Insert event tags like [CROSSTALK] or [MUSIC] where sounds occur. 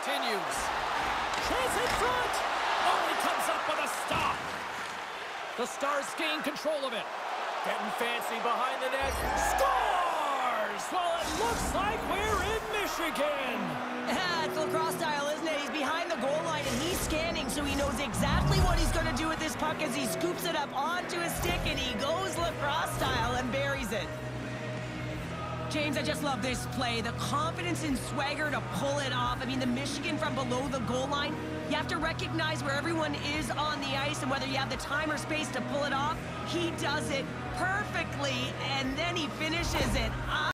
continues. Chase in front. Oh, he comes up with a stop. The Stars gain control of it. Getting fancy behind the net. Scores! Well, it looks like we're in Michigan. Yeah, [LAUGHS] it's lacrosse style, isn't it? He's behind the goal line and he's scanning, so he knows exactly what he's going to do with this puck as he scoops it up onto his stick and he goes lacrosse style and buries it. James, I just love this play. The confidence and swagger to pull it off. I mean, the Michigan from below the goal line, you have to recognize where everyone is on the ice and whether you have the time or space to pull it off. He does it perfectly, and then he finishes it.